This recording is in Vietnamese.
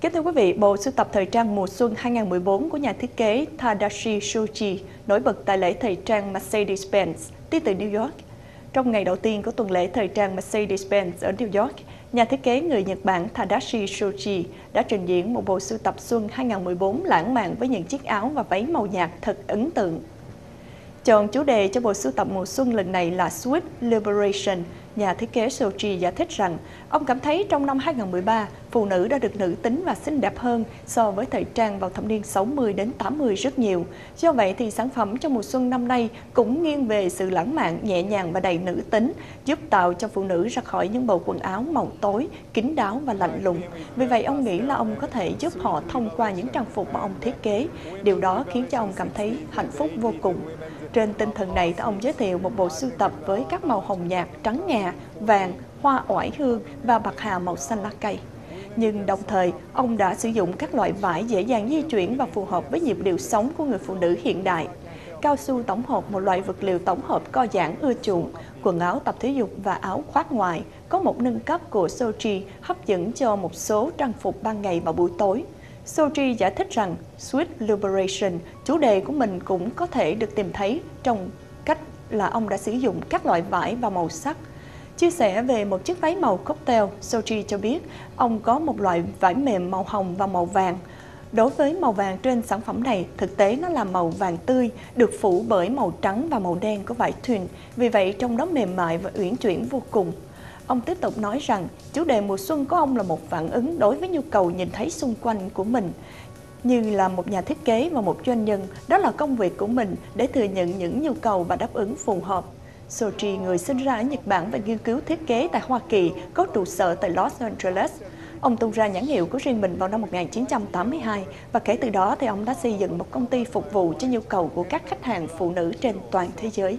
Kính thưa quý vị, Bộ sưu tập thời trang mùa xuân 2014 của nhà thiết kế Tadashi Shoji nổi bật tại lễ thời trang Mercedes-Benz đi từ New York. Trong ngày đầu tiên của tuần lễ thời trang Mercedes-Benz ở New York, nhà thiết kế người Nhật Bản Tadashi Shoji đã trình diễn một bộ sưu tập xuân 2014 lãng mạn với những chiếc áo và váy màu nhạt thật ấn tượng. Chọn chủ đề cho bộ sưu tập mùa xuân lần này là Sweet Liberation, nhà thiết kế Sochi giải thích rằng ông cảm thấy trong năm 2013, phụ nữ đã được nữ tính và xinh đẹp hơn so với thời trang vào thập niên 60 đến 80 rất nhiều. Do vậy thì sản phẩm trong mùa xuân năm nay cũng nghiêng về sự lãng mạn, nhẹ nhàng và đầy nữ tính, giúp tạo cho phụ nữ ra khỏi những bộ quần áo màu tối, kín đáo và lạnh lùng. Vì vậy ông nghĩ là ông có thể giúp họ thông qua những trang phục mà ông thiết kế. Điều đó khiến cho ông cảm thấy hạnh phúc vô cùng. Trên tinh thần này, ông giới thiệu một bộ sưu tập với các màu hồng nhạt, trắng ngà, vàng, hoa oải hương và bạc hà màu xanh lá cây. Nhưng đồng thời, ông đã sử dụng các loại vải dễ dàng di chuyển và phù hợp với nhịp điệu sống của người phụ nữ hiện đại. Cao su tổng hợp một loại vật liệu tổng hợp co giãn ưa chuộng, quần áo tập thể dục và áo khoác ngoài có một nâng cấp của Sochi hấp dẫn cho một số trang phục ban ngày và buổi tối. Sochi giải thích rằng Sweet Liberation, chủ đề của mình cũng có thể được tìm thấy trong cách là ông đã sử dụng các loại vải và màu sắc. Chia sẻ về một chiếc váy màu cocktail, Sochi cho biết ông có một loại vải mềm màu hồng và màu vàng. Đối với màu vàng trên sản phẩm này, thực tế nó là màu vàng tươi, được phủ bởi màu trắng và màu đen của vải thuyền, vì vậy trong đó mềm mại và uyển chuyển vô cùng. Ông tiếp tục nói rằng chủ đề mùa xuân của ông là một phản ứng đối với nhu cầu nhìn thấy xung quanh của mình. Như là một nhà thiết kế và một doanh nhân, đó là công việc của mình để thừa nhận những nhu cầu và đáp ứng phù hợp. Sochi, người sinh ra ở Nhật Bản và nghiên cứu thiết kế tại Hoa Kỳ, có trụ sở tại Los Angeles. Ông tung ra nhãn hiệu của riêng mình vào năm 1982 và kể từ đó thì ông đã xây dựng một công ty phục vụ cho nhu cầu của các khách hàng phụ nữ trên toàn thế giới.